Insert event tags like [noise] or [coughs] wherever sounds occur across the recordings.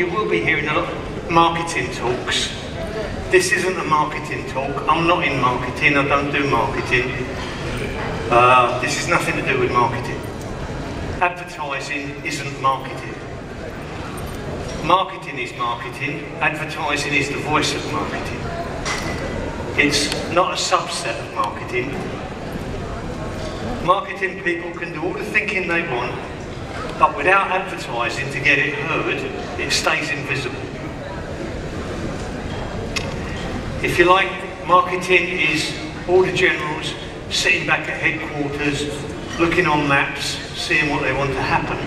you will be hearing a lot of marketing talks. This isn't a marketing talk. I'm not in marketing. I don't do marketing. Uh, this has nothing to do with marketing. Advertising isn't marketing. Marketing is marketing. Advertising is the voice of marketing. It's not a subset of marketing. Marketing people can do all the thinking they want, but without advertising to get it heard, it stays invisible. If you like, marketing is all the generals sitting back at headquarters, looking on maps, seeing what they want to happen.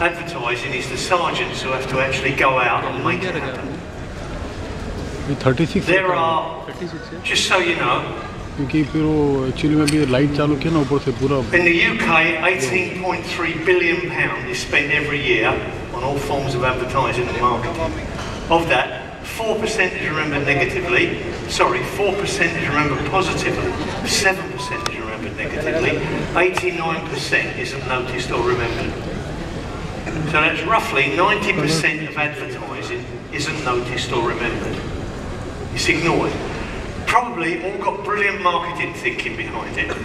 Advertising is the sergeants who have to actually go out and make it happen. There are, just so you know, क्योंकि फिर वो actually में भी light चालू किया ना ऊपर से पूरा In the UK, 18.3 billion pound is spent every year on all forms of advertising and marketing. Of that, 4% is remembered negatively, sorry, 4% is remembered positively, 7% is remembered negatively, 89% isn't noticed or remembered. So that's roughly 90% of advertising isn't noticed or remembered. It's ignored. Probably all got brilliant marketing thinking behind it,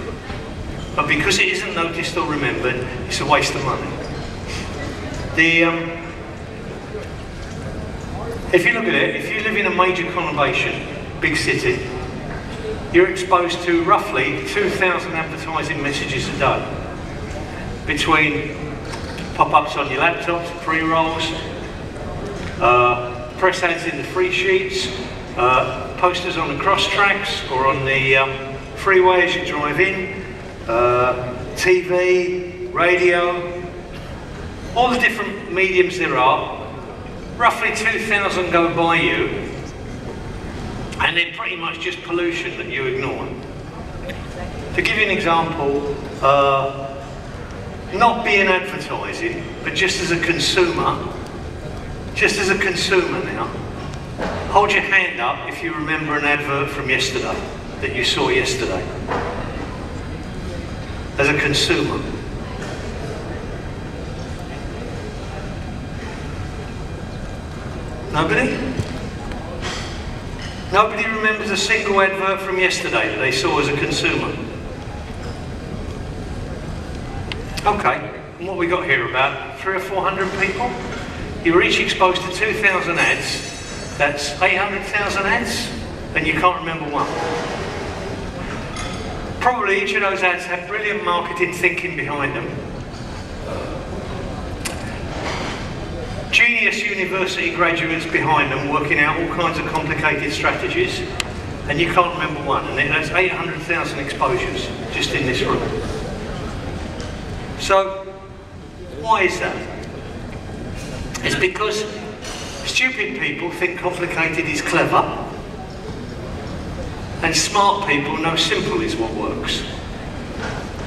but because it isn't noticed or remembered, it's a waste of money. The, um, if you look at it, if you live in a major conurbation, big city, you're exposed to roughly 2,000 advertising messages a day. Between pop-ups on your laptops, pre-rolls, uh, press ads in the free sheets, uh, posters on the cross tracks or on the um, freeway as you drive in, uh, TV, radio, all the different mediums there are. Roughly 2,000 go by you, and they're pretty much just pollution that you ignore. To give you an example, uh, not being advertising, but just as a consumer, just as a consumer now, hold your hand up if you remember an advert from yesterday that you saw yesterday. As a consumer. Nobody? Nobody remembers a single advert from yesterday that they saw as a consumer. Okay, and what we got here about three or four hundred people? You were each exposed to 2,000 ads. That's 800,000 ads, and you can't remember one. Probably each of those ads had brilliant marketing thinking behind them. Genius university graduates behind them working out all kinds of complicated strategies, and you can't remember one. And that's 800,000 exposures just in this room. So, why is that? It's because stupid people think complicated is clever, and smart people know simple is what works.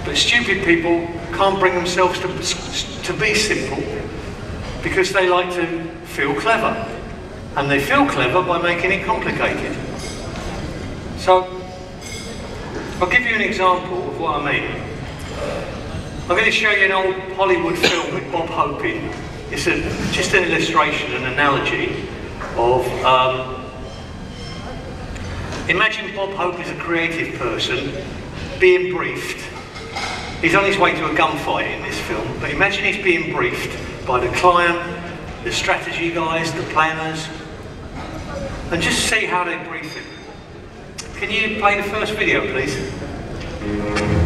But stupid people can't bring themselves to, to be simple because they like to feel clever. And they feel clever by making it complicated. So, I'll give you an example of what I mean. I'm going to show you an old Hollywood film with Bob Hope in. It's a, just an illustration, an analogy of. Um, imagine Bob Hope is a creative person being briefed. He's on his way to a gunfight in this film, but imagine he's being briefed by the client, the strategy guys, the planners, and just see how they brief him. Can you play the first video, please?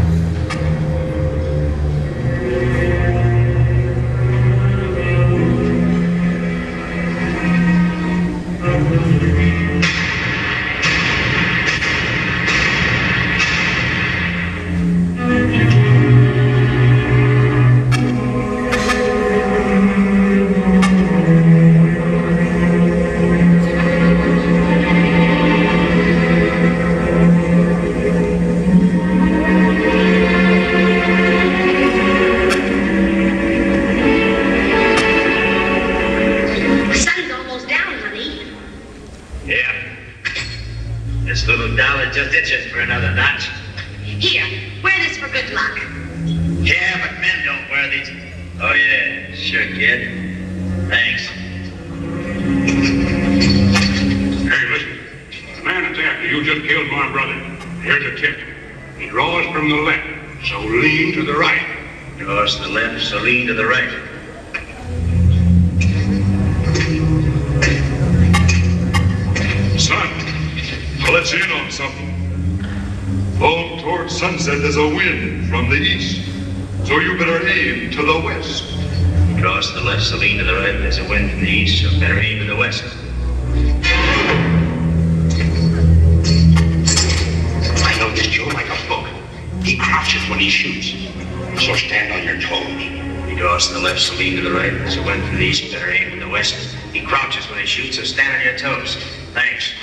Oh, yeah, sure, kid. Thanks. Hey, listen. The man that's after you just killed my brother. Here's a tip. He draws from the left, so lean to the right. Draws to the left, so lean to the right. Son, I'll let you in on something. Long toward sunset, there's a wind from the east. So you better aim to the west. Draws to the left, so lean to the right. There's a wind from the east, so better aim to the west. I know this Joe like a book. He crouches when he shoots. So stand on your toes. He draws to the left, so lean to the right. There's a wind from the east, better aim to the west. He crouches when he shoots, so stand on your toes. Thanks.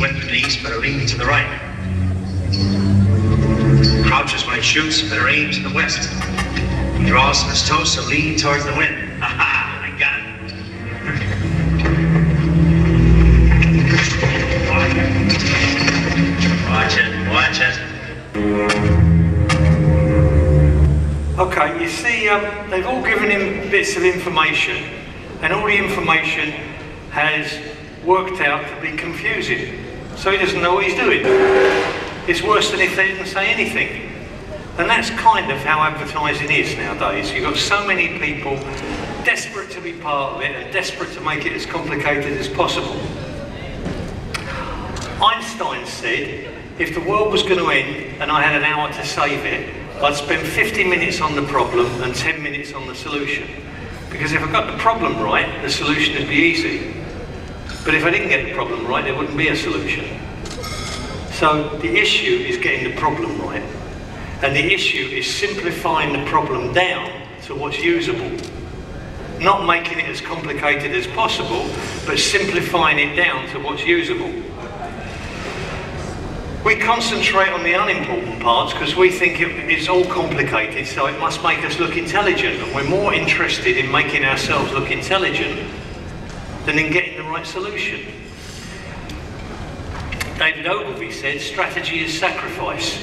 Wind from the east, better lean to the right. Crouches when he shoots, better aim to the west. Draws his toes, so lean towards the wind. [laughs] Aha, I got it. Watch it, watch it. Okay, you see, um, they've all given him bits of information, and all the information has worked out to be confusing. So he doesn't know what he's doing. It's worse than if they didn't say anything. And that's kind of how advertising is nowadays. You've got so many people desperate to be part of it and desperate to make it as complicated as possible. Einstein said, if the world was going to end and I had an hour to save it, I'd spend 50 minutes on the problem and 10 minutes on the solution. Because if I got the problem right, the solution would be easy. But if I didn't get the problem right, there wouldn't be a solution. So the issue is getting the problem right. And the issue is simplifying the problem down to what's usable. Not making it as complicated as possible, but simplifying it down to what's usable. We concentrate on the unimportant parts because we think it, it's all complicated, so it must make us look intelligent. And we're more interested in making ourselves look intelligent than in getting right solution. David Ogilvy said strategy is sacrifice.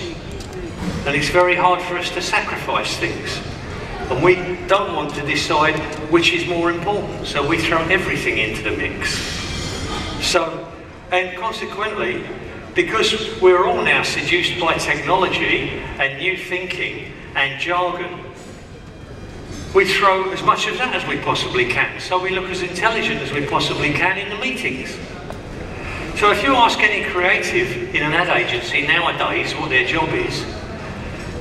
And it's very hard for us to sacrifice things. And we don't want to decide which is more important, so we throw everything into the mix. So, and consequently, because we're all now seduced by technology and new thinking and jargon, we throw as much of that as we possibly can. So we look as intelligent as we possibly can in the meetings. So if you ask any creative in an ad agency nowadays what their job is,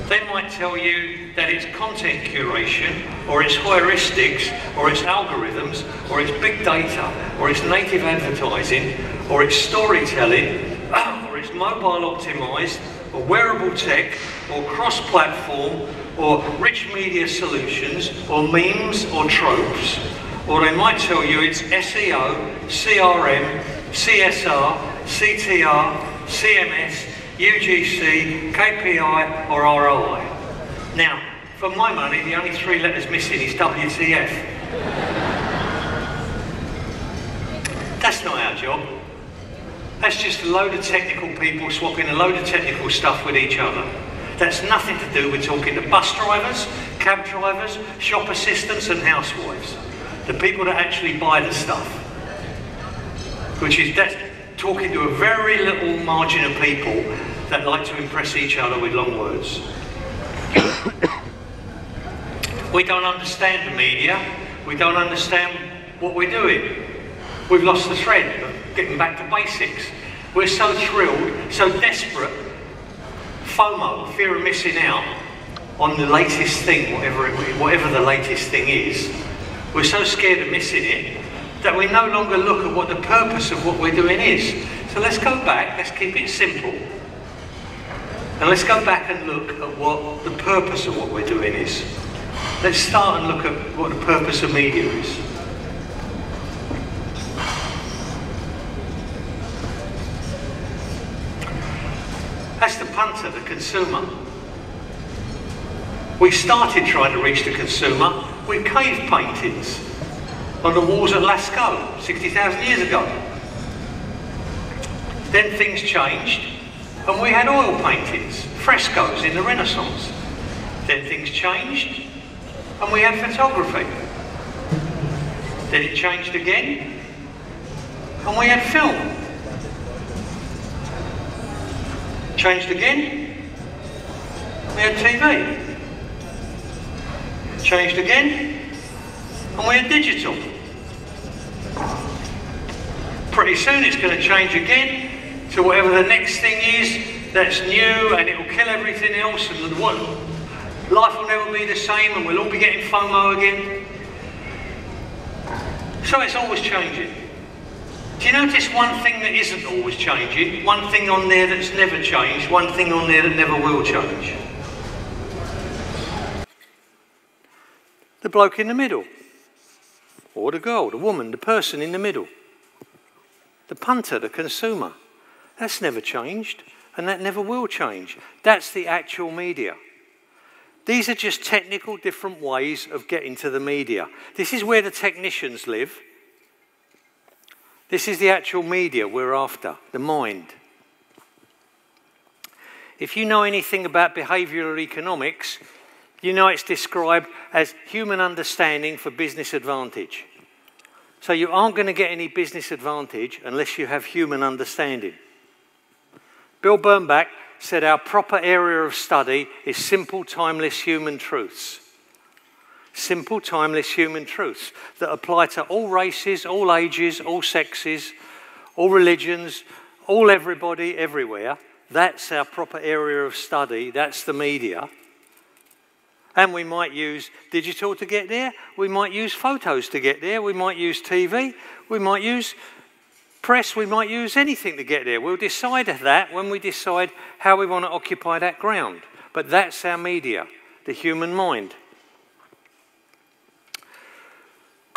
they might tell you that it's content curation, or it's heuristics, or it's algorithms, or it's big data, or it's native advertising, or it's storytelling, [coughs] or it's mobile optimized, or wearable tech, or cross-platform, or rich media solutions, or memes, or tropes. Or they might tell you it's SEO, CRM, CSR, CTR, CMS, UGC, KPI, or ROI. Now, for my money, the only three letters missing is WTF. That's not our job. That's just a load of technical people swapping a load of technical stuff with each other. That's nothing to do with talking to bus drivers, cab drivers, shop assistants and housewives. The people that actually buy the stuff. Which is that's talking to a very little margin of people that like to impress each other with long words. [coughs] we don't understand the media. We don't understand what we're doing. We've lost the thread of getting back to basics. We're so thrilled, so desperate. FOMO, fear of missing out on the latest thing, whatever, it, whatever the latest thing is. We're so scared of missing it that we no longer look at what the purpose of what we're doing is. So let's go back, let's keep it simple. And let's go back and look at what the purpose of what we're doing is. Let's start and look at what the purpose of media is. That's the punter, the consumer. We started trying to reach the consumer with cave paintings on the walls at Lascaux 60,000 years ago. Then things changed and we had oil paintings, frescoes in the Renaissance. Then things changed and we had photography. Then it changed again and we had film. Changed again, we had TV. Changed again, and we had digital. Pretty soon it's going to change again to whatever the next thing is that's new and it'll kill everything else and what, life will never be the same and we'll all be getting FOMO again. So it's always changing. Do you notice one thing that isn't always changing? One thing on there that's never changed, one thing on there that never will change. The bloke in the middle. Or the girl, the woman, the person in the middle. The punter, the consumer. That's never changed, and that never will change. That's the actual media. These are just technical different ways of getting to the media. This is where the technicians live. This is the actual media we're after, the mind. If you know anything about behavioral economics, you know it's described as human understanding for business advantage. So you aren't going to get any business advantage unless you have human understanding. Bill Bernbach said our proper area of study is simple, timeless human truths simple, timeless human truths that apply to all races, all ages, all sexes, all religions, all everybody, everywhere. That's our proper area of study. That's the media. And we might use digital to get there. We might use photos to get there. We might use TV. We might use press. We might use anything to get there. We'll decide that when we decide how we want to occupy that ground. But that's our media, the human mind.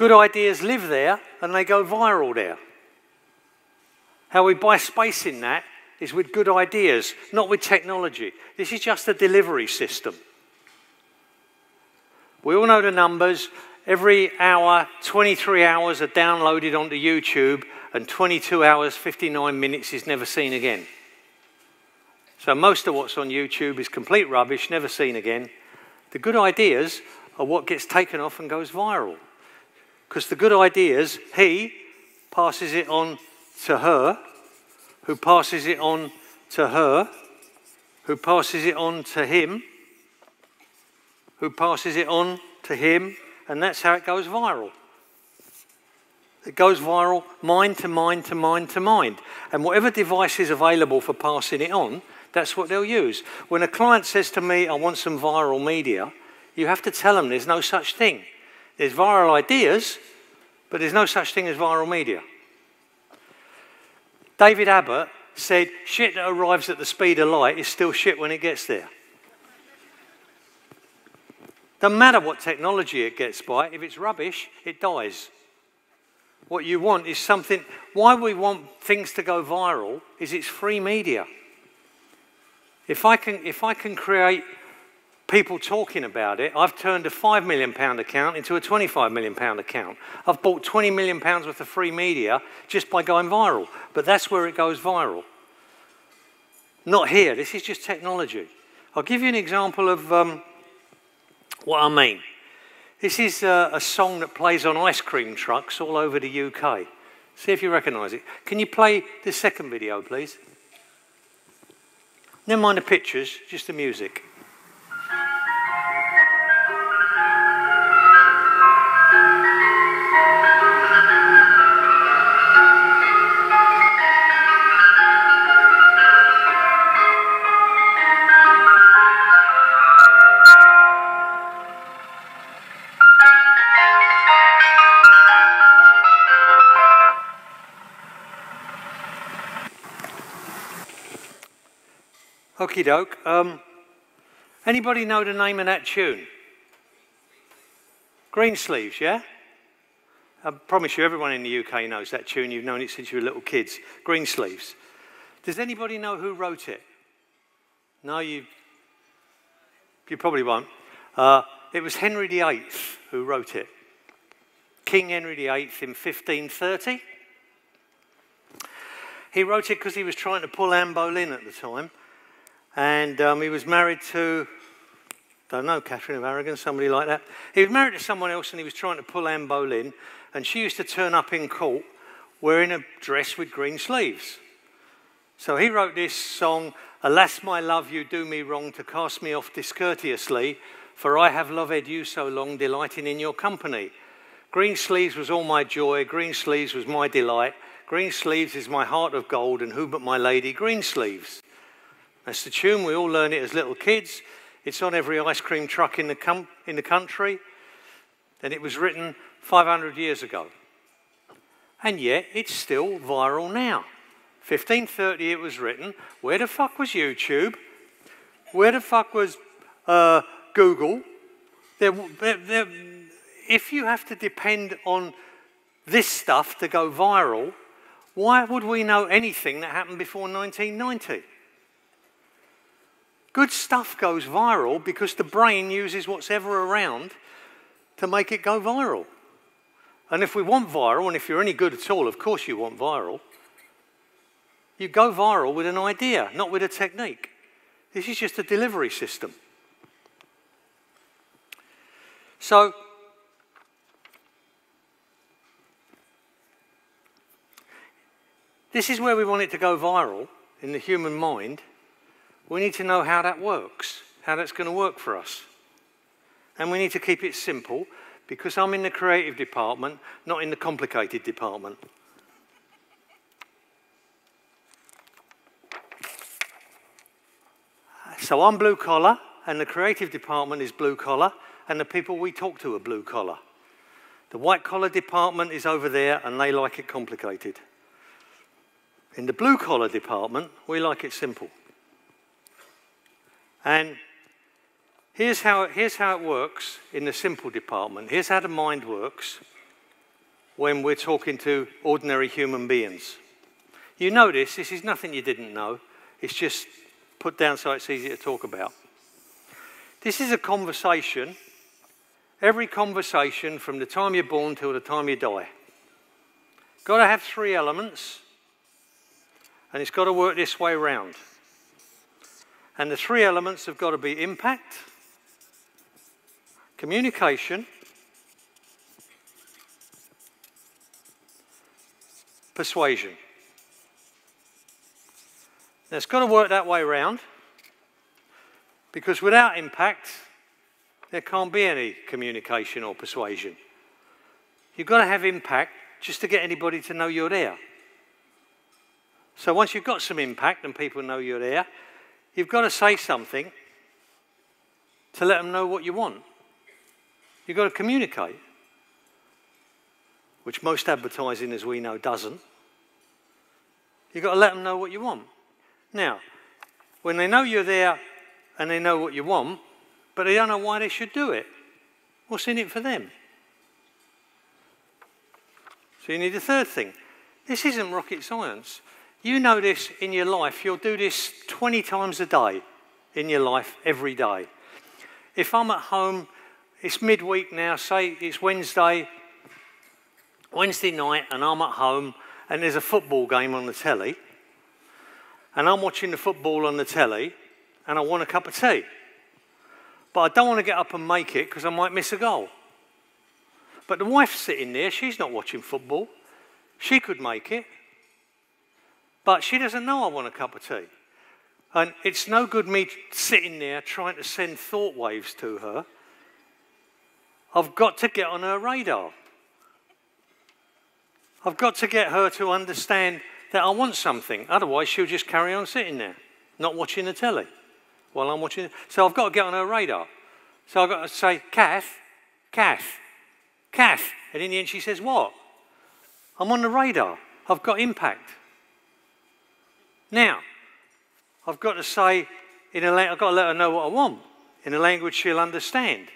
Good ideas live there and they go viral there. How we buy space in that is with good ideas, not with technology. This is just a delivery system. We all know the numbers. Every hour, 23 hours are downloaded onto YouTube, and 22 hours, 59 minutes is never seen again. So most of what's on YouTube is complete rubbish, never seen again. The good ideas are what gets taken off and goes viral. Because the good ideas, he passes it on to her, who passes it on to her, who passes it on to him, who passes it on to him, and that's how it goes viral. It goes viral mind to mind to mind to mind. And whatever device is available for passing it on, that's what they'll use. When a client says to me, I want some viral media, you have to tell them there's no such thing. There's viral ideas, but there's no such thing as viral media. David Abbott said, shit that arrives at the speed of light is still shit when it gets there. Doesn't matter what technology it gets by, if it's rubbish, it dies. What you want is something, why we want things to go viral is it's free media. If I can, if I can create people talking about it, I've turned a £5 million account into a £25 million account. I've bought £20 million worth of free media just by going viral. But that's where it goes viral. Not here. This is just technology. I'll give you an example of um, what I mean. This is uh, a song that plays on ice cream trucks all over the UK. See if you recognise it. Can you play the second video, please? Never mind the pictures, just the music. Okie doke. Um, anybody know the name of that tune? Greensleeves, yeah? I promise you, everyone in the UK knows that tune. You've known it since you were little kids. Greensleeves. Does anybody know who wrote it? No, you, you probably won't. Uh, it was Henry VIII who wrote it. King Henry VIII in 1530. He wrote it because he was trying to pull Anne Boleyn at the time. And um, he was married to, don't know, Catherine of Aragon, somebody like that. He was married to someone else and he was trying to pull Anne Boleyn. And she used to turn up in court wearing a dress with green sleeves. So he wrote this song, Alas, my love, you do me wrong to cast me off discourteously, for I have loved you so long, delighting in your company. Green sleeves was all my joy, green sleeves was my delight. Green sleeves is my heart of gold, and who but my lady green sleeves? That's the tune. We all learn it as little kids. It's on every ice cream truck in the, com- in the country. And it was written 500 years ago. And yet it's still viral now. 1530 it was written. Where the fuck was YouTube? Where the fuck was uh, Google? If you have to depend on this stuff to go viral, why would we know anything that happened before 1990? Good stuff goes viral because the brain uses what's ever around to make it go viral. And if we want viral, and if you're any good at all, of course you want viral, you go viral with an idea, not with a technique. This is just a delivery system. So, this is where we want it to go viral in the human mind. We need to know how that works, how that's going to work for us. And we need to keep it simple because I'm in the creative department, not in the complicated department. So I'm blue collar, and the creative department is blue collar, and the people we talk to are blue collar. The white collar department is over there, and they like it complicated. In the blue collar department, we like it simple. And Here's how, here's how it works in the simple department. Here's how the mind works when we're talking to ordinary human beings. You know this, this is nothing you didn't know. It's just put down so it's easy to talk about. This is a conversation, every conversation from the time you're born till the time you die. Got to have three elements, and it's got to work this way round. And the three elements have got to be impact, communication, persuasion. Now it's got to work that way around because without impact, there can't be any communication or persuasion. You've got to have impact just to get anybody to know you're there. So once you've got some impact and people know you're there, you've got to say something to let them know what you want. You've got to communicate, which most advertising, as we know, doesn't. You've got to let them know what you want. Now, when they know you're there and they know what you want, but they don't know why they should do it, what's in it for them? So you need a third thing. This isn't rocket science. You know this in your life. You'll do this 20 times a day in your life, every day. If I'm at home it's midweek now, say it's Wednesday, Wednesday night, and I'm at home, and there's a football game on the telly, and I'm watching the football on the telly, and I want a cup of tea. But I don't want to get up and make it because I might miss a goal. But the wife's sitting there, she's not watching football. She could make it, but she doesn't know I want a cup of tea. And it's no good me sitting there trying to send thought waves to her I've got to get on her radar. I've got to get her to understand that I want something. Otherwise, she'll just carry on sitting there, not watching the telly while I'm watching. So I've got to get on her radar. So I've got to say, Kath, Kath, Kath. And in the end, she says, What? I'm on the radar. I've got impact. Now, I've got to say, in a, I've got to let her know what I want in a language she'll understand.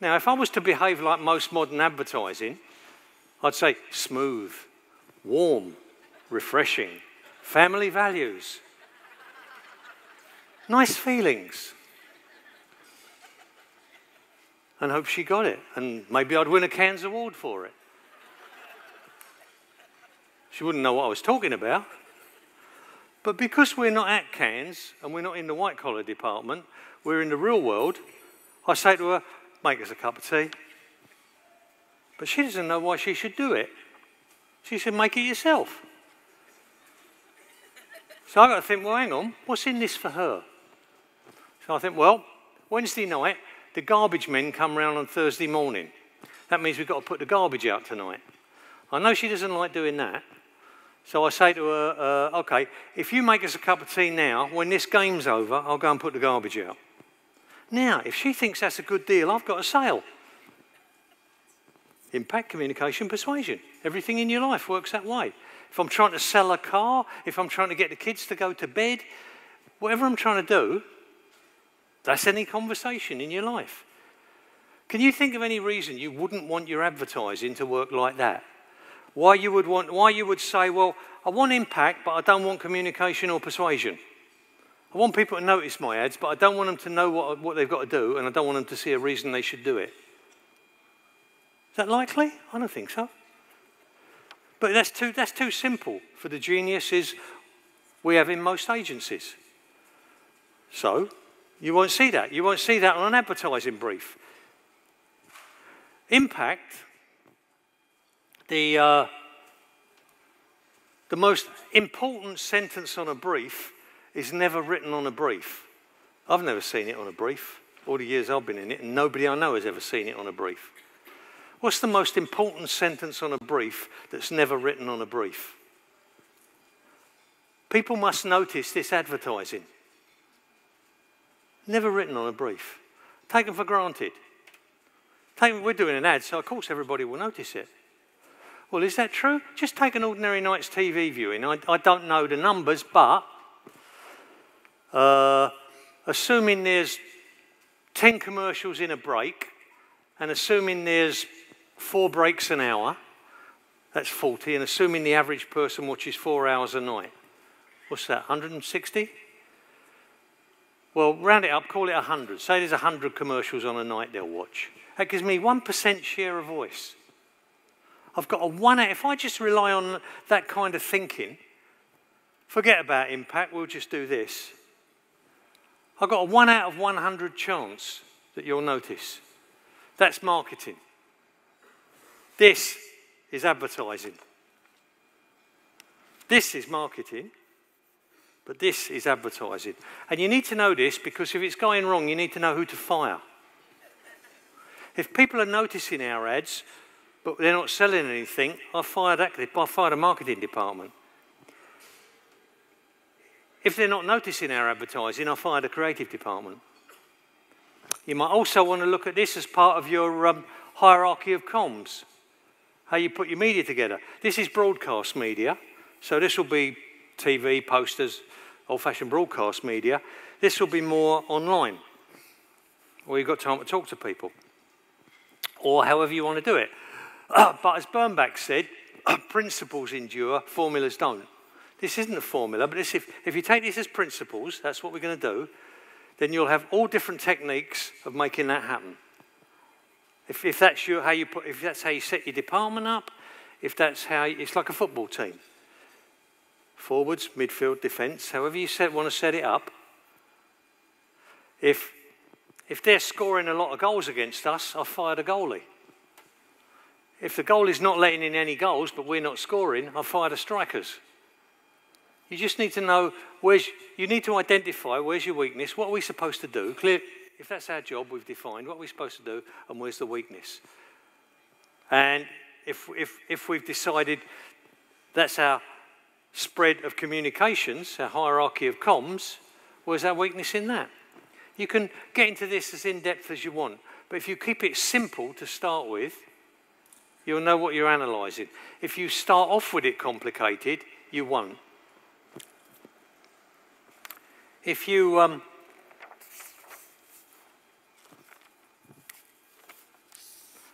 Now, if I was to behave like most modern advertising, I'd say smooth, warm, refreshing, family values. Nice feelings. And hope she got it. And maybe I'd win a Cannes Award for it. She wouldn't know what I was talking about. But because we're not at Cannes and we're not in the white collar department, we're in the real world, I say to her, make us a cup of tea. But she doesn't know why she should do it. She said, make it yourself. So I got to think, well, hang on, what's in this for her? So I think, well, Wednesday night, the garbage men come round on Thursday morning. That means we've got to put the garbage out tonight. I know she doesn't like doing that. So I say to her, uh, okay, if you make us a cup of tea now, when this game's over, I'll go and put the garbage out. Now, if she thinks that's a good deal, I've got a sale. Impact, communication, persuasion. Everything in your life works that way. If I'm trying to sell a car, if I'm trying to get the kids to go to bed, whatever I'm trying to do, that's any conversation in your life. Can you think of any reason you wouldn't want your advertising to work like that? Why you would want, why you would say, well, I want impact, but I don't want communication or persuasion. I want people to notice my ads, but I don't want them to know what, what they've got to do, and I don't want them to see a reason they should do it. Is that likely? I don't think so. But that's too, that's too simple for the geniuses we have in most agencies. So, you won't see that. You won't see that on an advertising brief. Impact, the, uh, the most important sentence on a brief is never written on a brief. I've never seen it on a brief. All the years I've been in it, and nobody I know has ever seen it on a brief. What's the most important sentence on a brief that's never written on a brief? People must notice this advertising. Never written on a brief. Taken for granted. Taken, we're doing an ad, so of course everybody will notice it. Well, is that true? Just take an ordinary night's TV viewing. I, I don't know the numbers, but uh, assuming there's 10 commercials in a break, and assuming there's four breaks an hour, that's 40, and assuming the average person watches four hours a night, what's that, 160? Well, round it up, call it 100. Say there's 100 commercials on a night they'll watch. That gives me 1% share of voice. I've got a one out. If I just rely on that kind of thinking, forget about impact, we'll just do this. I've got a one out of 100 chance that you'll notice. That's marketing. This is advertising. This is marketing, but this is advertising. And you need to know this because if it's going wrong, you need to know who to fire. If people are noticing our ads, but they're not selling anything, I fired, I fire the marketing department. If they're not noticing our advertising, I fired the creative department. You might also want to look at this as part of your um, hierarchy of comms, how you put your media together. This is broadcast media, so this will be TV, posters, old-fashioned broadcast media. This will be more online, where you've got time to talk to people, or however you want to do it. Ah, but as Bernbach said, ah, principles endure, formulas don't. This isn't a formula, but if, if you take these as principles, that's what we're going to do, then you'll have all different techniques of making that happen. If, if that's your, how you put, if that's how you set your department up, if that's how you, it's like a football team. Forwards, midfield, defence, however you set, want to set it up. If, if they're scoring a lot of goals against us, I fire the goalie. If the goal is not letting in any goals, but we're not scoring, I fire the strikers. You just need to know where's, you need to identify where's your weakness, what are we supposed to do? Clear, if that's our job, we've defined what we're supposed to do and where's the weakness. And if, if, if we've decided that's our spread of communications, our hierarchy of comms, where's our weakness in that? You can get into this as in depth as you want, but if you keep it simple to start with, you'll know what you're analysing. If you start off with it complicated, you won't. If you um,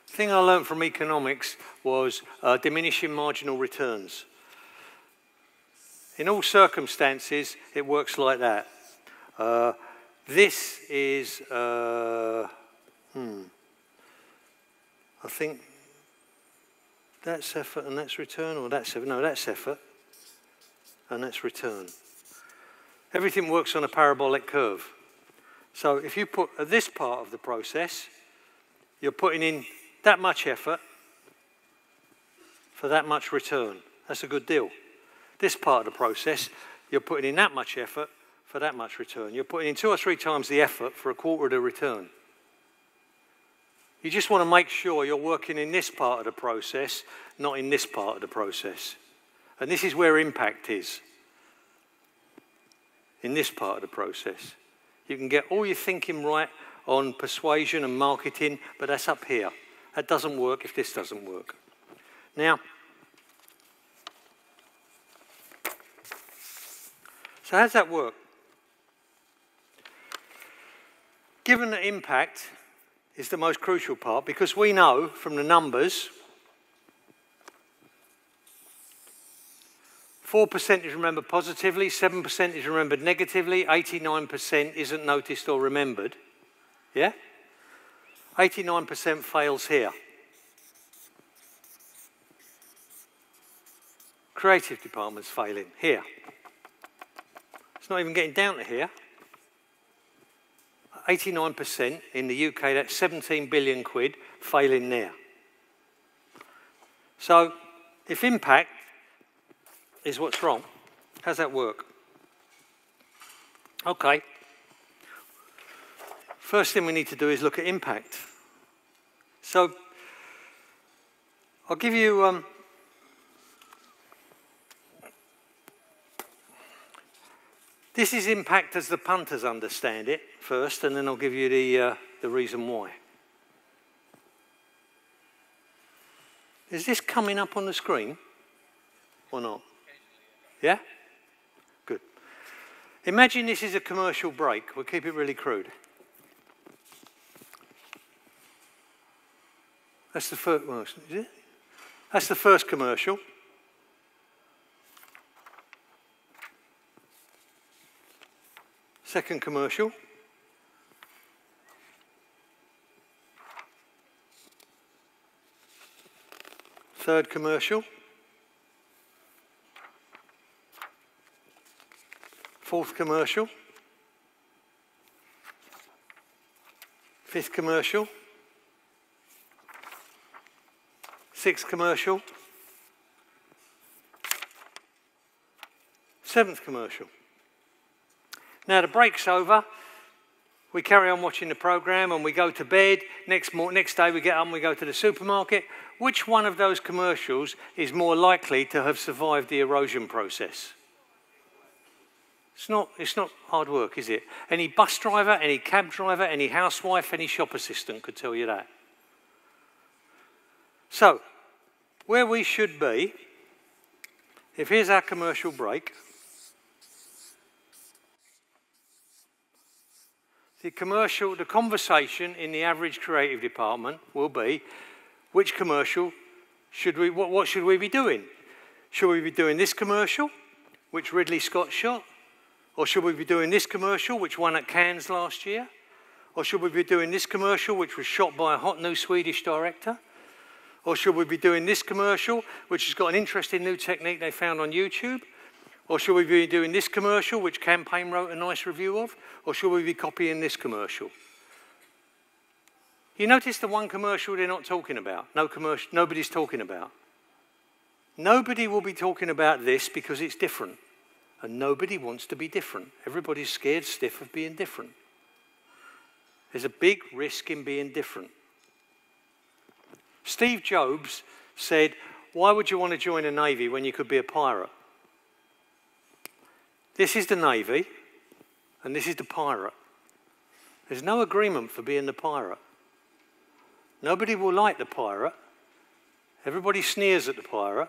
thing I learned from economics was uh, diminishing marginal returns. In all circumstances, it works like that. Uh, This is, uh, hmm, I think that's effort and that's return, or that's effort. No, that's effort and that's return. Everything works on a parabolic curve. So if you put uh, this part of the process, you're putting in that much effort for that much return. That's a good deal. This part of the process, you're putting in that much effort for that much return. You're putting in two or three times the effort for a quarter of the return. You just want to make sure you're working in this part of the process, not in this part of the process. And this is where impact is, in this part of the process. You can get all your thinking right on persuasion and marketing, but that's up here. That doesn't work if this doesn't work. Now, so how does that work? Given that impact is the most crucial part, because we know from the numbers, 4% is remembered positively, 7% is remembered negatively, 89% isn't noticed or remembered. Yeah? 89% fails here. Creative department's failing here. It's not even getting down to here. 89% in the UK, that's 17 billion quid failing there. So if impact is what's wrong, how's that work? Okay. First thing we need to do is look at impact. So I'll give you um, This is impact as the punters understand it first, and then I'll give you the, uh, the reason why. Is this coming up on the screen or not? Yeah? Good. Imagine this is a commercial break. We'll keep it really crude. That's the first, well, That's the first commercial. Second commercial. Third commercial. Fourth commercial. Fifth commercial. Sixth commercial. Seventh commercial. Now the break's over. We carry on watching the program and we go to bed. Next, next day we get up and we go to the supermarket. Which one of those commercials is more likely to have survived the erosion process? It's not, it's not hard work, is it? Any bus driver, any cab driver, any housewife, any shop assistant could tell you that. So, where we should be, if here's our commercial break, the commercial, the conversation in the average creative department will be, which commercial should we, what, what should we be doing? Should we be doing this commercial, which Ridley Scott shot? Or should we be doing this commercial, which won at Cannes last year? Or should we be doing this commercial, which was shot by a hot new Swedish director? Or should we be doing this commercial, which has got an interesting new technique they found on YouTube? Or should we be doing this commercial, which Campaign wrote a nice review of? Or should we be copying this commercial? You notice the one commercial they're not talking about. No commercial, nobody's talking about. Nobody will be talking about this because it's different. And nobody wants to be different. Everybody's scared stiff of being different. There's a big risk in being different. Steve Jobs said, Why would you want to join a Navy when you could be a pirate? This is the Navy, and this is the pirate. There's no agreement for being the pirate. Nobody will like the pirate. Everybody sneers at the pirate.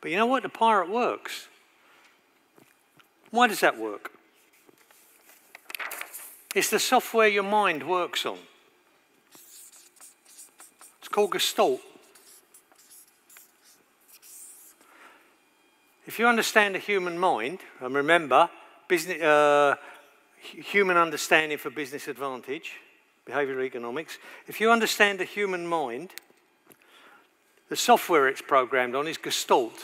But you know what? The pirate works. Why does that work? It's the software your mind works on. It's called Gestalt. If you understand the human mind, and remember, business, uh, human understanding for business advantage, behavioral economics. If you understand the human mind, the software it's programmed on is Gestalt.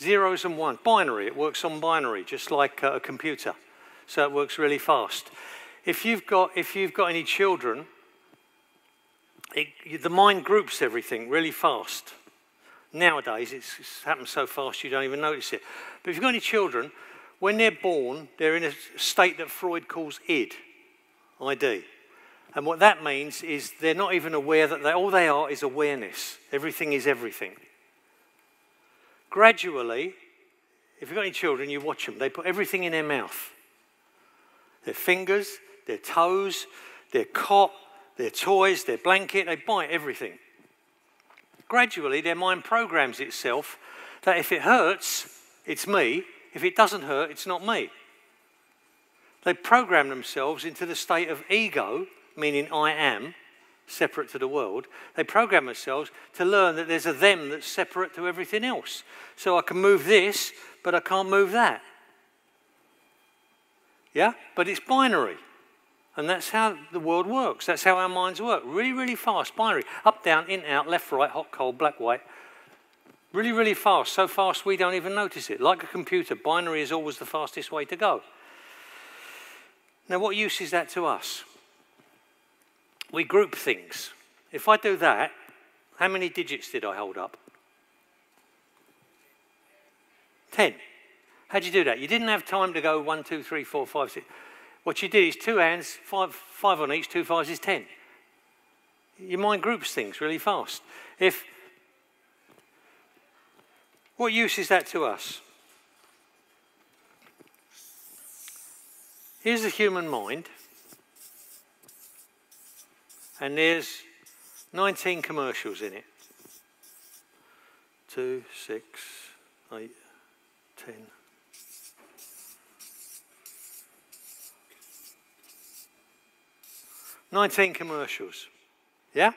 Zeros and one, binary. It works on binary, just like uh, a computer. So it works really fast. If you've got, if you've got any children, it, the mind groups everything really fast. Nowadays, it's, it's happened so fast you don't even notice it. But if you've got any children, when they're born, they're in a state that Freud calls id, ID. And what that means is they're not even aware that they, all they are is awareness. Everything is everything. Gradually, if you've got any children, you watch them. They put everything in their mouth their fingers, their toes, their cot, their toys, their blanket, they bite everything. Gradually, their mind programs itself that if it hurts, it's me. If it doesn't hurt, it's not me. They program themselves into the state of ego, meaning I am, separate to the world. They program themselves to learn that there's a them that's separate to everything else. So I can move this, but I can't move that. Yeah? But it's binary. And that's how the world works. That's how our minds work. Really, really fast, binary. Up, down, in, out, left, right, hot, cold, black, white. Really, really fast. So fast we don't even notice it. Like a computer, binary is always the fastest way to go. Now, what use is that to us? We group things. If I do that, how many digits did I hold up? Ten. How'd you do that? You didn't have time to go one, two, three, four, five, six. What you did is two hands, five, five on each, two fives is ten. Your mind groups things really fast. If what use is that to us? Here's the human mind, and there's 19 commercials in it. Two, six, eight, ten. 19 commercials. Yeah?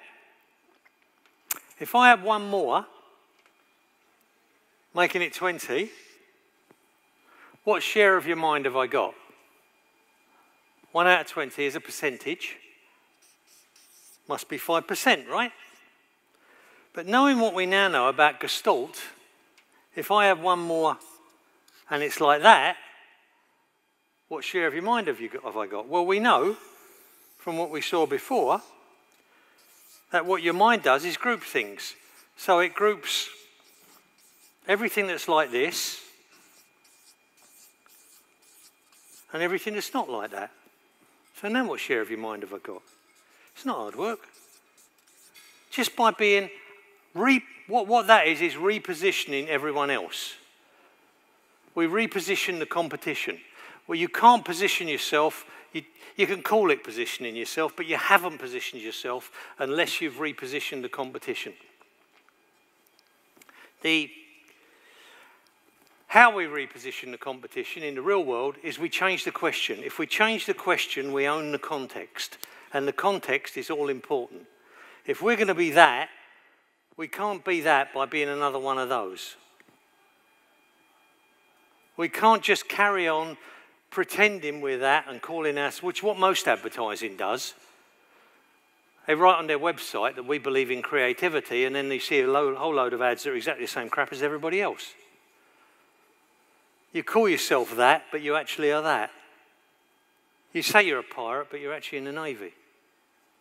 If I have one more, making it 20, what share of your mind have I got? One out of 20 is a percentage. Must be 5%, right? But knowing what we now know about Gestalt, if I have one more and it's like that, what share of your mind have, you got, have I got? Well, we know from what we saw before that what your mind does is group things. So it groups everything that's like this and everything that's not like that. So now what share of your mind have I got? It's not hard work. Just by being, re, what, what that is, is repositioning everyone else. We reposition the competition. Well, you can't position yourself you, you can call it positioning yourself, but you haven't positioned yourself unless you've repositioned the competition. The, how we reposition the competition in the real world is we change the question. If we change the question, we own the context, and the context is all important. If we're going to be that, we can't be that by being another one of those. We can't just carry on pretending we're that and calling us, which what most advertising does. They write on their website that we believe in creativity, and then they see a whole load of ads that are exactly the same crap as everybody else. You call yourself that, but you actually are that. You say you're a pirate, but you're actually in the Navy.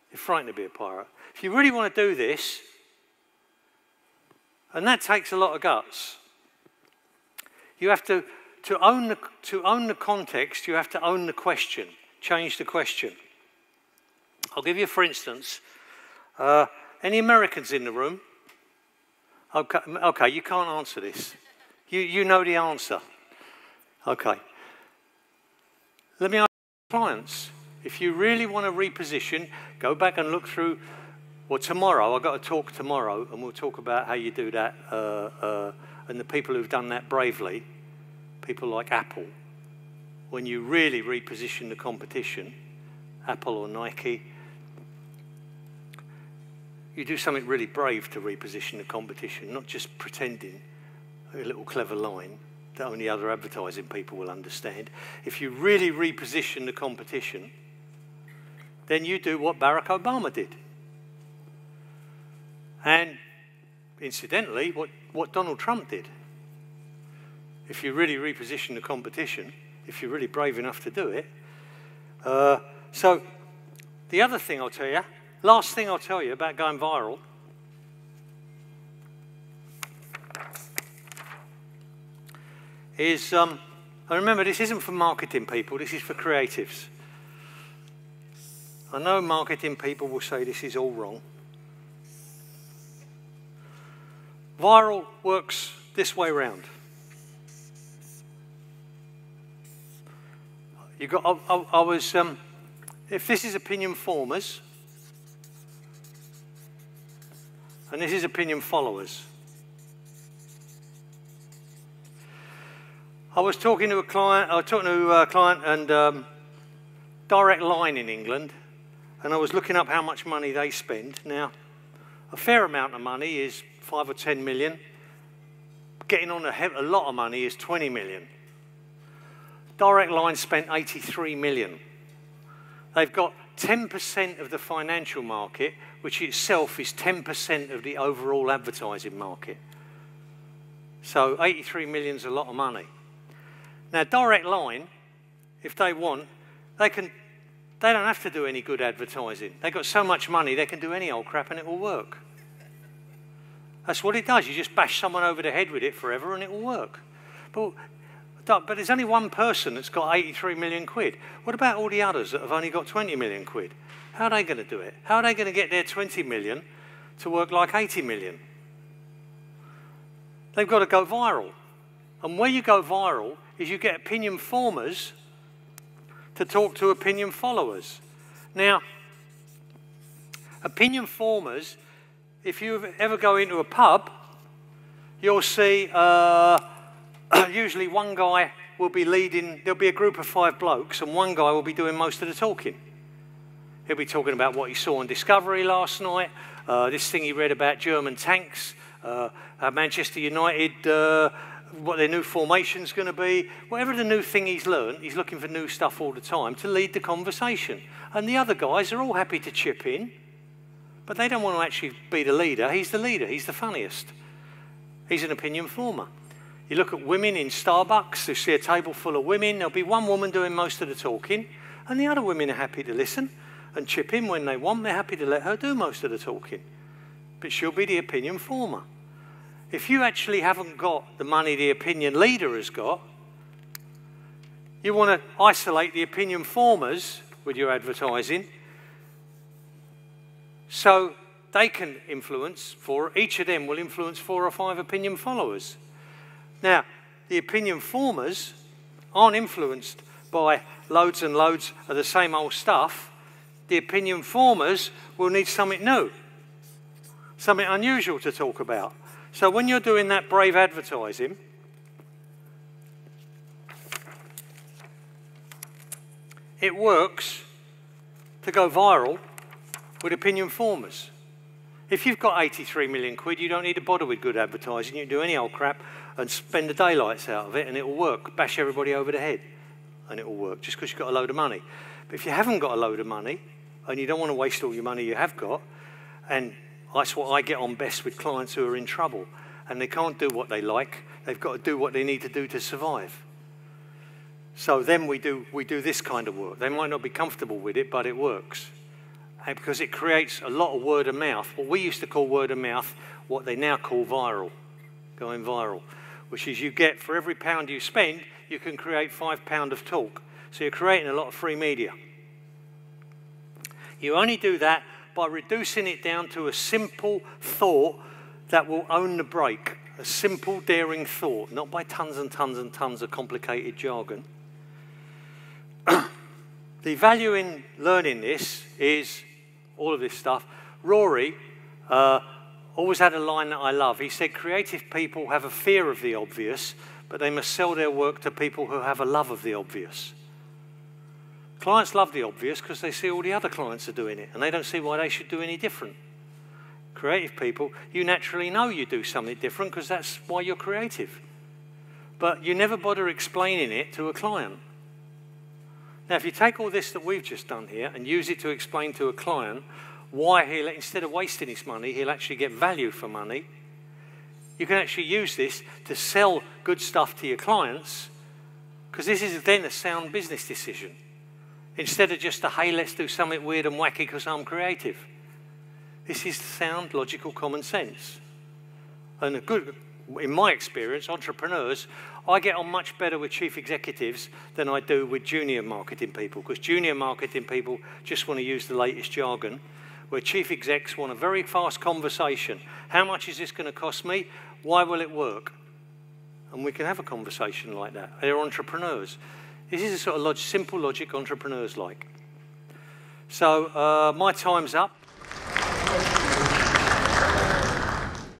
You're frightened to be a pirate. If you really want to do this, and that takes a lot of guts, you have to to own, the, to own the context, you have to own the question, change the question. I'll give you, for instance, uh, any Americans in the room? Okay, okay, you can't answer this. You, you know the answer. Okay. Let me ask clients if you really want to reposition, go back and look through. Well, tomorrow, I've got to talk tomorrow, and we'll talk about how you do that uh, uh, and the people who've done that bravely people like Apple, when you really reposition the competition, Apple or Nike, you do something really brave to reposition the competition, not just pretending a little clever line. that only other advertising people will understand. If you really reposition the competition, then you do what Barack Obama did. And incidentally, what, what Donald Trump did. If you really reposition the competition, if you're really brave enough to do it. Uh, so, the other thing I'll tell you, last thing I'll tell you about going viral is, um, and remember, this isn't for marketing people, this is for creatives. I know marketing people will say this is all wrong. Viral works this way round. You got. I, I, I was. Um, if this is opinion formers, and this is opinion followers. I was talking to a client. I was talking to a client and um, Direct Line in England, and I was looking up how much money they spend. Now, a fair amount of money is five or ten million. Getting on a, a lot of money is 20 million. Direct Line spent 83 million. They've got 10% of the financial market, which itself is 10% of the overall advertising market. So 83 million is a lot of money. Now, Direct Line, if they want, they can. They don't have to do any good advertising. They've got so much money, they can do any old crap and it will work. That's what it does. You just bash someone over the head with it forever and it will work. But, but there's only one person that's got 83 million quid. What about all the others that have only got 20 million quid? How are they going to do it? How are they going to get their 20 million to work like 80 million? They've got to go viral. And where you go viral is you get opinion formers to talk to opinion followers. Now, opinion formers if you ever go into a pub, you'll see uh, [clears throat] usually one guy will be leading, there'll be a group of five blokes, and one guy will be doing most of the talking. He'll be talking about what he saw on Discovery last night, uh, this thing he read about German tanks, uh, Manchester United, uh, what their new formation's going to be. Whatever the new thing he's learned, he's looking for new stuff all the time to lead the conversation. And the other guys are all happy to chip in but they don't want to actually be the leader. He's the leader, he's the funniest. He's an opinion former. You look at women in Starbucks, you see a table full of women, there'll be one woman doing most of the talking, and the other women are happy to listen and chip in when they want. They're happy to let her do most of the talking. But she'll be the opinion former. If you actually haven't got the money the opinion leader has got, you want to isolate the opinion formers with your advertising so they can influence four, each of them will influence four or five opinion followers. Now, the opinion formers aren't influenced by loads and loads of the same old stuff. The opinion formers will need something new, something unusual to talk about. So when you're doing that brave advertising, it works to go viral with opinion formers. If you've got 83 million quid, you don't need to bother with good advertising. You can do any old crap and spend the daylights out of it and it will work. Bash everybody over the head and it will work just because you've got a load of money. But if you haven't got a load of money and you don't want to waste all your money you have got, and that's what I get on best with clients who are in trouble and they can't do what they like, they've got to do what they need to do to survive. So then we do, we do this kind of work. They might not be comfortable with it, but it works eh, because it creates a lot of word of mouth. What we used to call word of mouth, what they now call viral, going viral, which is you get for every pound you spend, you can create five pound of talk. So you're creating a lot of free media. You only do that by reducing it down to a simple thought that will own the break. A simple, daring thought, not by tons and tons and tons of complicated jargon. [clears throat] the value in learning this is all of this stuff. Rory uh, always had a line that I love. He said, Creative people have a fear of the obvious, but they must sell their work to people who have a love of the obvious. Clients love the obvious because they see all the other clients are doing it and they don't see why they should do any different. Creative people, you naturally know you do something different because that's why you're creative. but you never bother explaining it to a client. Now, if you take all this that we've just done here and use it to explain to a client why he'll, instead of wasting his money, he'll actually get value for money, you can actually use this to sell good stuff to your clients because this is then a sound business decision. Instead of just a, hey, let's do something weird and wacky because I'm creative. This is sound, logical common sense. And a good, in my experience, entrepreneurs, I get on much better with chief executives than I do with junior marketing people because junior marketing people just want to use the latest jargon, where chief execs want a very fast conversation. How much is this going to cost me? Why will it work? And we can have a conversation like that. They're entrepreneurs. This is a sort of log simple logic entrepreneurs like. So uh, my time's up.